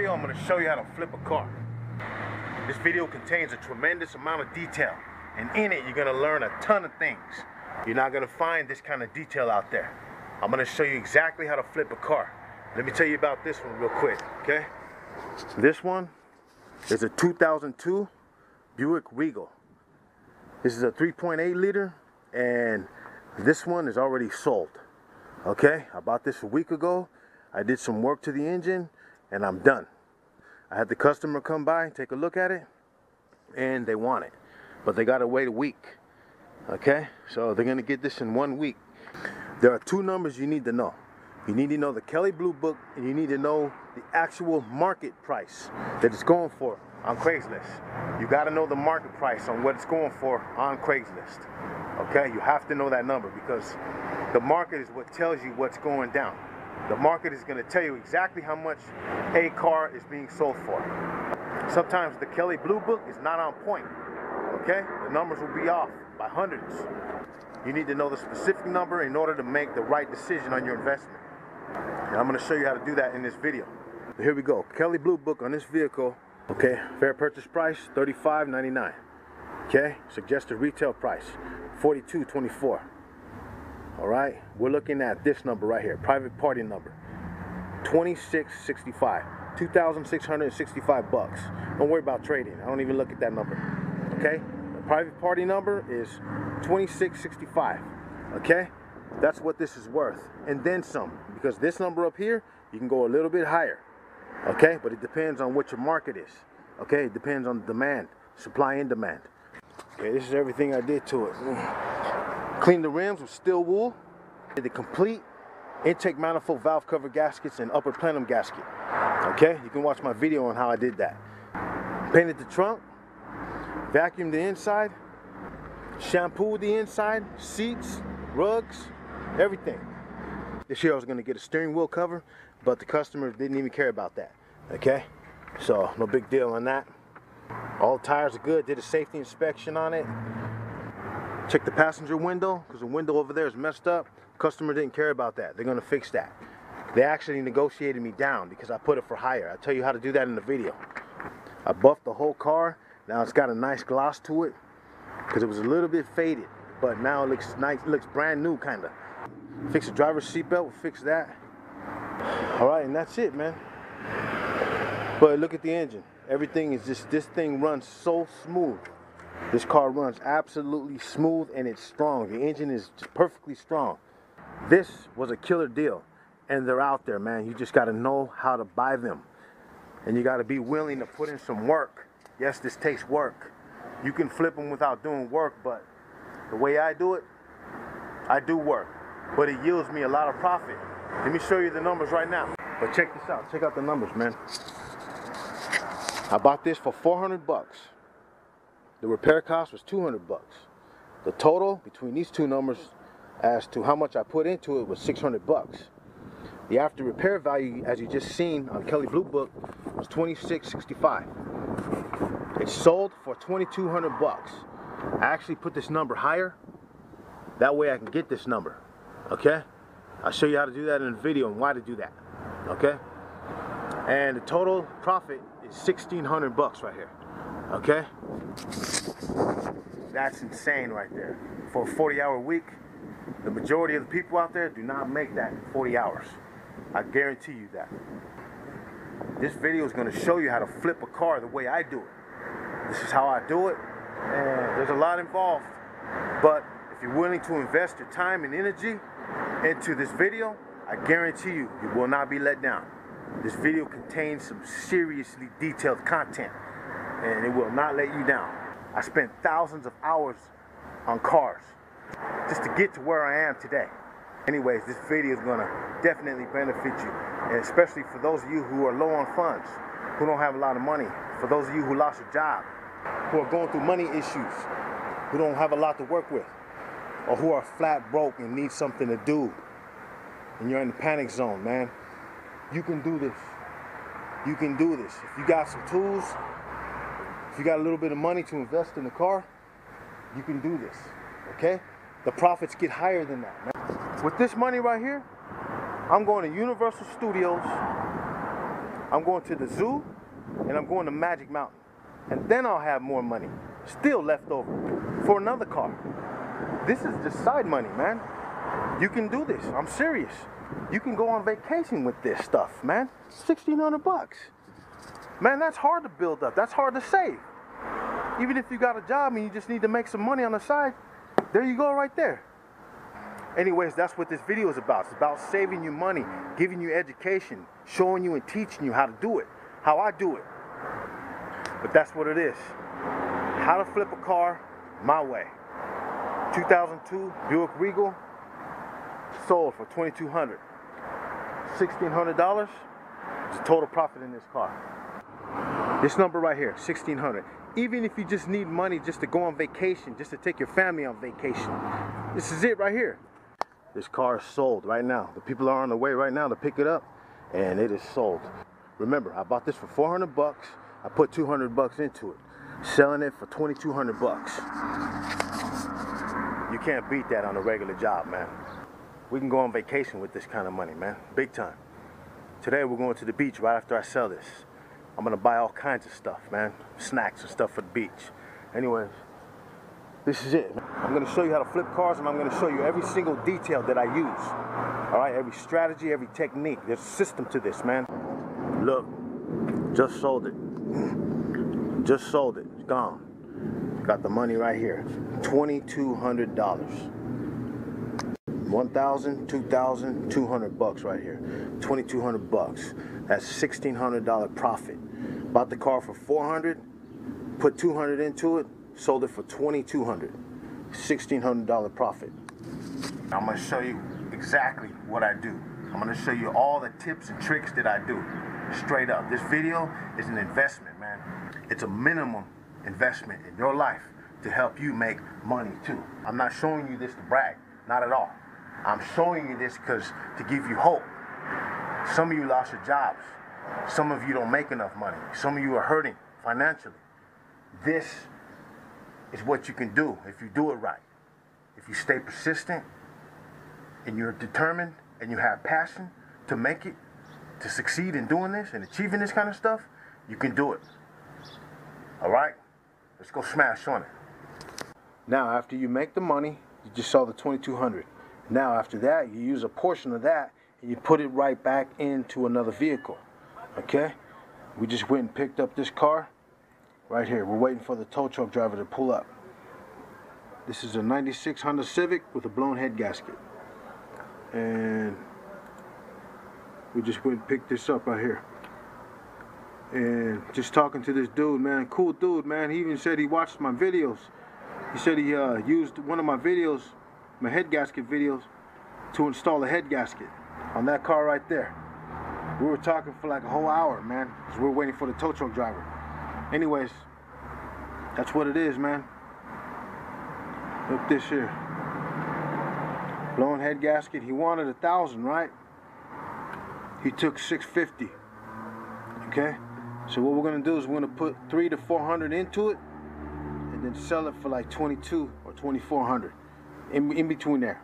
video, I'm going to show you how to flip a car. This video contains a tremendous amount of detail, and in it, you're going to learn a ton of things. You're not going to find this kind of detail out there. I'm going to show you exactly how to flip a car. Let me tell you about this one real quick, okay? This one is a 2002 Buick Regal. This is a 3.8 liter, and this one is already sold. Okay, I bought this a week ago. I did some work to the engine and I'm done. I had the customer come by, take a look at it, and they want it. But they gotta wait a week. Okay, so they're gonna get this in one week. There are two numbers you need to know. You need to know the Kelley Blue Book and you need to know the actual market price that it's going for on Craigslist. You gotta know the market price on what it's going for on Craigslist. Okay, you have to know that number because the market is what tells you what's going down. The market is going to tell you exactly how much a car is being sold for. Sometimes the Kelley Blue Book is not on point. Okay? The numbers will be off by hundreds. You need to know the specific number in order to make the right decision on your investment. And I'm going to show you how to do that in this video. Here we go. Kelley Blue Book on this vehicle. Okay, fair purchase price $35.99. Okay, suggested retail price $42.24. All right, we're looking at this number right here, private party number, 2665, 2,665 bucks. Don't worry about trading. I don't even look at that number. Okay, the private party number is 2665. Okay, that's what this is worth, and then some, because this number up here, you can go a little bit higher. Okay, but it depends on what your market is. Okay, it depends on demand, supply and demand. Okay, this is everything I did to it. Cleaned the rims with steel wool. Did the complete intake manifold valve cover gaskets and upper plenum gasket. Okay, you can watch my video on how I did that. Painted the trunk, vacuumed the inside, shampooed the inside, seats, rugs, everything. This year I was gonna get a steering wheel cover, but the customer didn't even care about that. Okay, so no big deal on that. All tires are good. Did a safety inspection on it. Check the passenger window because the window over there is messed up. Customer didn't care about that. They're gonna fix that. They actually negotiated me down because I put it for higher. I'll tell you how to do that in the video. I buffed the whole car. Now it's got a nice gloss to it because it was a little bit faded, but now it looks nice. It looks brand new, kind of. Fix the driver's seatbelt. We'll fix that. All right, and that's it, man. But look at the engine. Everything is just, this thing runs so smooth. This car runs absolutely smooth and it's strong. The engine is perfectly strong. This was a killer deal and they're out there, man. You just got to know how to buy them. And you got to be willing to put in some work. Yes, this takes work. You can flip them without doing work, but the way I do it, I do work. But it yields me a lot of profit. Let me show you the numbers right now. But check this out. Check out the numbers, man. I bought this for 400 bucks. The repair cost was 200 bucks. The total between these two numbers as to how much I put into it was 600 bucks. The after repair value, as you just seen on Kelley Blue Book, was 2665. It sold for 2200 bucks. I actually put this number higher. That way I can get this number. Okay? I'll show you how to do that in a video and why to do that. Okay? And the total profit is 1600 bucks right here. Okay? That's insane right there. For a 40 hour week, the majority of the people out there do not make that 40 hours. I guarantee you that. This video is going to show you how to flip a car the way I do it. This is how I do it, and there's a lot involved. But if you're willing to invest your time and energy into this video, I guarantee you, you will not be let down. This video contains some seriously detailed content, and it will not let you down. I spent thousands of hours on cars just to get to where I am today. Anyways, this video is gonna definitely benefit you, and especially for those of you who are low on funds, who don't have a lot of money, for those of you who lost your job, who are going through money issues, who don't have a lot to work with, or who are flat broke and need something to do, and you're in the panic zone, man. You can do this. You can do this. If you got some tools, you got a little bit of money to invest in the car, you can do this. Okay? The profits get higher than that, man. With this money right here, I'm going to Universal Studios I'm going to the zoo, and I'm going to Magic Mountain. And then I'll have more money, still left over, for another car. This is just side money, man. You can do this. I'm serious. You can go on vacation with this stuff, man. 1600 bucks. Man, that's hard to build up. That's hard to save. Even if you got a job and you just need to make some money on the side, there you go right there. Anyways, that's what this video is about. It's about saving you money, giving you education, showing you and teaching you how to do it, how I do it. But that's what it is. How to flip a car my way. 2002 Buick Regal sold for 2200 $1,600 is the total profit in this car. This number right here, 1600 Even if you just need money just to go on vacation, just to take your family on vacation, this is it right here. This car is sold right now. The people are on the way right now to pick it up, and it is sold. Remember, I bought this for 400 bucks. I put 200 bucks into it, selling it for 2,200 bucks. You can't beat that on a regular job, man. We can go on vacation with this kind of money, man. Big time. Today we're going to the beach right after I sell this. I'm gonna buy all kinds of stuff, man. Snacks and stuff for the beach. Anyways, this is it. I'm gonna show you how to flip cars and I'm gonna show you every single detail that I use. All right, every strategy, every technique. There's a system to this, man. Look, just sold it. Just sold it, it's gone. Got the money right here, $2,200. 1,000, 2,000, 200 bucks right here. 2,200 bucks. That's $1,600 profit. Bought the car for 400, put 200 into it, sold it for 2,200. $1,600 profit. I'm gonna show you exactly what I do. I'm gonna show you all the tips and tricks that I do. Straight up. This video is an investment, man. It's a minimum investment in your life to help you make money too. I'm not showing you this to brag, not at all. I'm showing you this because to give you hope. Some of you lost your jobs. Some of you don't make enough money. Some of you are hurting financially. This is what you can do if you do it right. If you stay persistent and you're determined and you have passion to make it, to succeed in doing this and achieving this kind of stuff, you can do it. All right? Let's go smash on it. Now, after you make the money, you just saw the 2200. Now, after that, you use a portion of that and you put it right back into another vehicle. Okay? We just went and picked up this car right here. We're waiting for the tow truck driver to pull up. This is a 96 Honda Civic with a blown head gasket. And we just went and picked this up right here. And just talking to this dude, man, cool dude, man. He even said he watched my videos. He said he uh, used one of my videos, my head gasket videos, to install a head gasket on that car right there. We were talking for like a whole hour, man, because we were waiting for the tow truck driver. Anyways, that's what it is, man. Look this here. Blown head gasket. He wanted a thousand, right? He took 650. Okay? So what we're gonna do is we're gonna put three to 400 into it and then sell it for like 22 or 2400 in, in between there.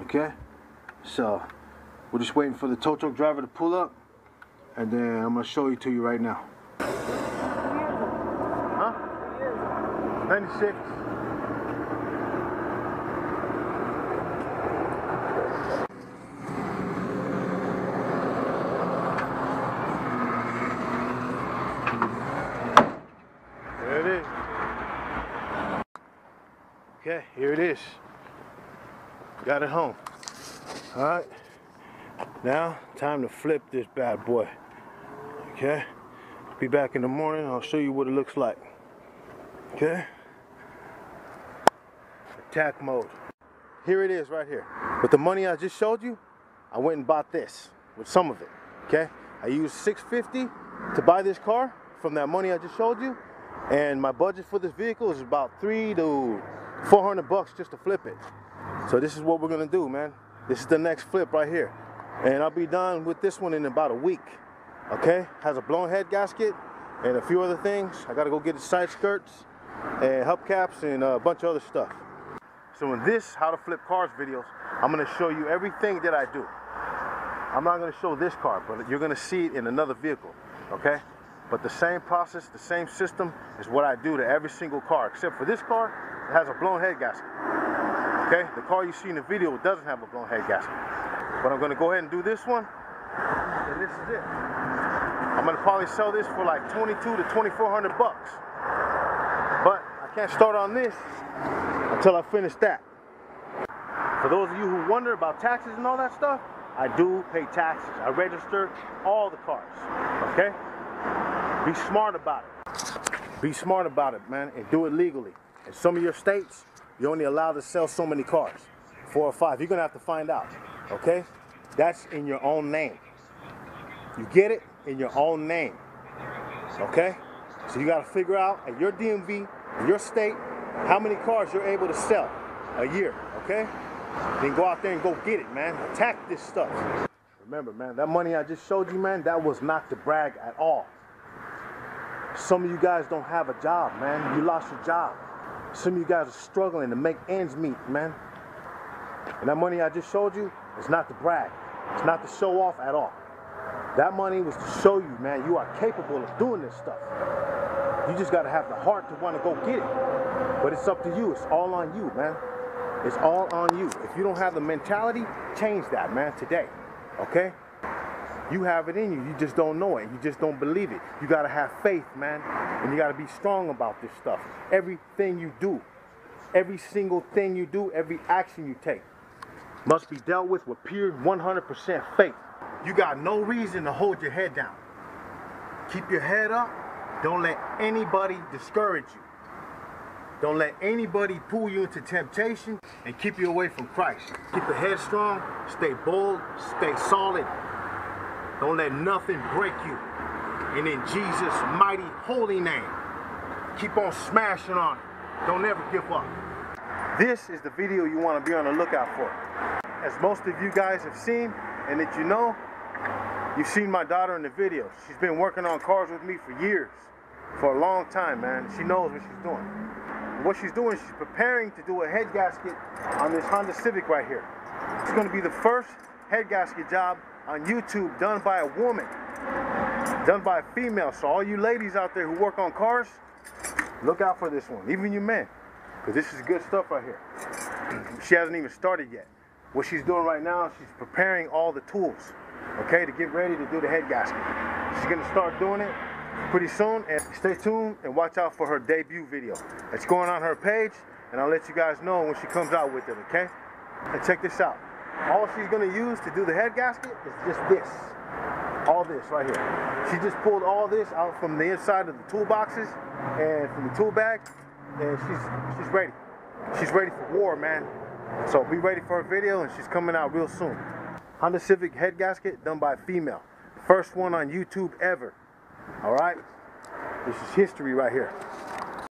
Okay? So we're just waiting for the tow truck driver to pull up and then I'm gonna show it to you right now. Huh? 96. There it is. Okay, here it is. Got it home. All right. Now, time to flip this bad boy. Okay? Be back in the morning. I'll show you what it looks like. Okay? Attack mode. Here it is right here. With the money I just showed you, I went and bought this with some of it. Okay? I used 650 to buy this car from that money I just showed you. And my budget for this vehicle is about three to 400 bucks just to flip it. So this is what we're gonna do, man. This is the next flip right here. And I'll be done with this one in about a week. Okay? Has a blown head gasket and a few other things. I gotta go get the side skirts and hubcaps and a bunch of other stuff. So in this how to flip cars videos, I'm gonna show you everything that I do. I'm not gonna show this car, but you're gonna see it in another vehicle. Okay? But the same process, the same system is what I do to every single car, except for this car, it has a blown head gasket. Okay? The car you see in the video doesn't have a blown head gasket. But I'm gonna go ahead and do this one, and this is it. I'm gonna probably sell this for like 22 to 2400 bucks. But I can't start on this until I finish that. For those of you who wonder about taxes and all that stuff, I do pay taxes. I register all the cars. Okay? Be smart about it. Be smart about it, man, and do it legally. In some of your states, you're only allowed to sell so many cars. Four or five. You're gonna have to find out. Okay? That's in your own name. You get it? In your own name. Okay? So you gotta figure out at your DMV, your state, how many cars you're able to sell a year. Okay? Then go out there and go get it, man. Attack this stuff. Remember, man, that money I just showed you, man, that was not to brag at all. Some of you guys don't have a job, man. You lost your job. Some of you guys are struggling to make ends meet, man. And that money I just showed you is not to brag. It's not to show off at all. That money was to show you, man, you are capable of doing this stuff. You just got to have the heart to want to go get it. But it's up to you. It's all on you, man. It's all on you. If you don't have the mentality, change that, man, today. Okay? You have it in you. You just don't know it. You just don't believe it. You got to have faith, man. And you got to be strong about this stuff. Everything you do, every single thing you do, every action you take must be dealt with with pure 100% faith. You got no reason to hold your head down. Keep your head up. Don't let anybody discourage you. Don't let anybody pull you into temptation and keep you away from Christ. Keep your head strong, stay bold, stay solid. Don't let nothing break you. And in Jesus' mighty holy name, keep on smashing on it. Don't ever give up. This is the video you want to be on the lookout for. As most of you guys have seen, and that you know, you've seen my daughter in the video. She's been working on cars with me for years, for a long time, man. She knows what she's doing what she's doing, she's preparing to do a head gasket on this Honda Civic right here. It's going to be the first head gasket job on YouTube done by a woman, done by a female. So all you ladies out there who work on cars, look out for this one, even you men, because this is good stuff right here. She hasn't even started yet. What she's doing right now, she's preparing all the tools, okay, to get ready to do the head gasket. She's to start doing it pretty soon and stay tuned and watch out for her debut video. It's going on her page and I'll let you guys know when she comes out with it, okay? And check this out. All she's gonna use to do the head gasket is just this. All this right here. She just pulled all this out from the inside of the toolboxes and from the tool bag and she's she's ready. She's ready for war, man. So be ready for a video and she's coming out real soon. Honda Civic head gasket done by a female. First one on YouTube ever. All right? This is history right here.